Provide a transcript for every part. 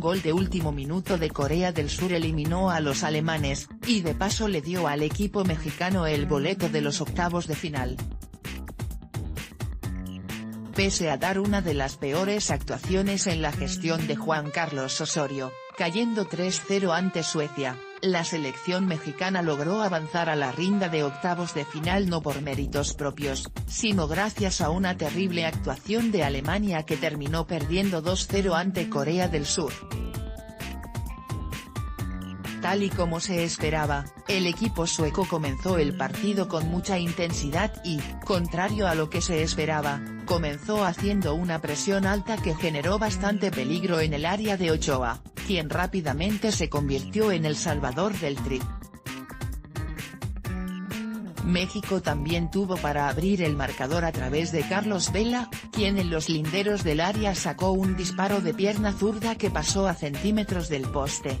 gol de último minuto de Corea del Sur eliminó a los alemanes, y de paso le dio al equipo mexicano el boleto de los octavos de final. Pese a dar una de las peores actuaciones en la gestión de Juan Carlos Osorio, cayendo 3-0 ante Suecia, la selección mexicana logró avanzar a la rinda de octavos de final no por méritos propios, sino gracias a una terrible actuación de Alemania que terminó perdiendo 2-0 ante Corea del Sur. Tal y como se esperaba, el equipo sueco comenzó el partido con mucha intensidad y, contrario a lo que se esperaba, comenzó haciendo una presión alta que generó bastante peligro en el área de Ochoa, quien rápidamente se convirtió en el salvador del tri. México también tuvo para abrir el marcador a través de Carlos Vela, quien en los linderos del área sacó un disparo de pierna zurda que pasó a centímetros del poste.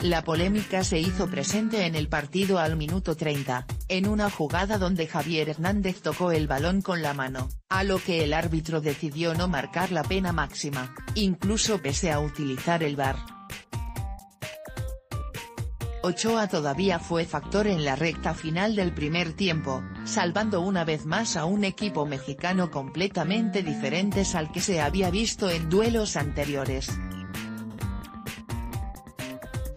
La polémica se hizo presente en el partido al minuto 30, en una jugada donde Javier Hernández tocó el balón con la mano, a lo que el árbitro decidió no marcar la pena máxima, incluso pese a utilizar el VAR. Ochoa todavía fue factor en la recta final del primer tiempo, salvando una vez más a un equipo mexicano completamente diferentes al que se había visto en duelos anteriores.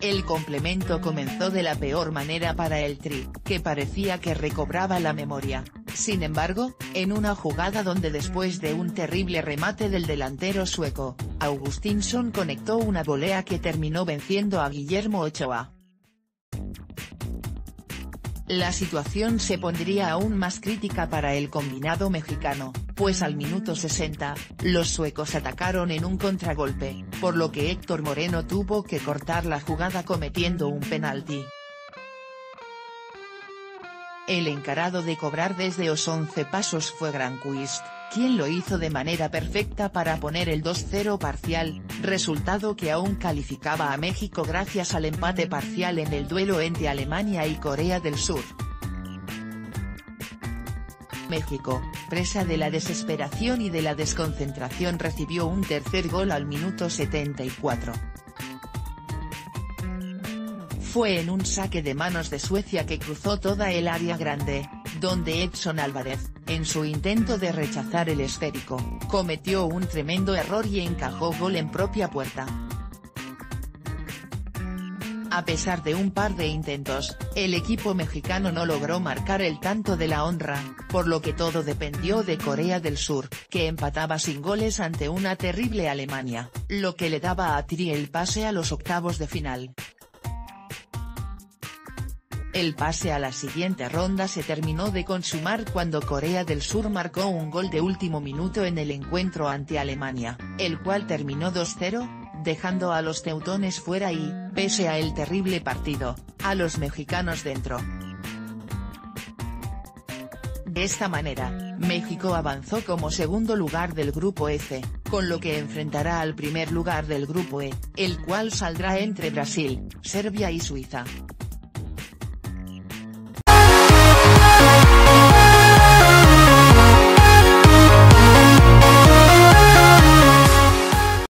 El complemento comenzó de la peor manera para el Tri, que parecía que recobraba la memoria, sin embargo, en una jugada donde después de un terrible remate del delantero sueco, Augustinsson conectó una volea que terminó venciendo a Guillermo Ochoa. La situación se pondría aún más crítica para el combinado mexicano, pues al minuto 60, los suecos atacaron en un contragolpe, por lo que Héctor Moreno tuvo que cortar la jugada cometiendo un penalti. El encarado de cobrar desde los 11 pasos fue Granquist, quien lo hizo de manera perfecta para poner el 2-0 parcial, resultado que aún calificaba a México gracias al empate parcial en el duelo entre Alemania y Corea del Sur. México, presa de la desesperación y de la desconcentración recibió un tercer gol al minuto 74. Fue en un saque de manos de Suecia que cruzó toda el área grande, donde Edson Álvarez, en su intento de rechazar el esférico, cometió un tremendo error y encajó gol en propia puerta. A pesar de un par de intentos, el equipo mexicano no logró marcar el tanto de la honra, por lo que todo dependió de Corea del Sur, que empataba sin goles ante una terrible Alemania, lo que le daba a Tri el pase a los octavos de final. El pase a la siguiente ronda se terminó de consumar cuando Corea del Sur marcó un gol de último minuto en el encuentro ante Alemania, el cual terminó 2-0, dejando a los teutones fuera y, pese a el terrible partido, a los mexicanos dentro. De esta manera, México avanzó como segundo lugar del grupo F, con lo que enfrentará al primer lugar del grupo E, el cual saldrá entre Brasil, Serbia y Suiza.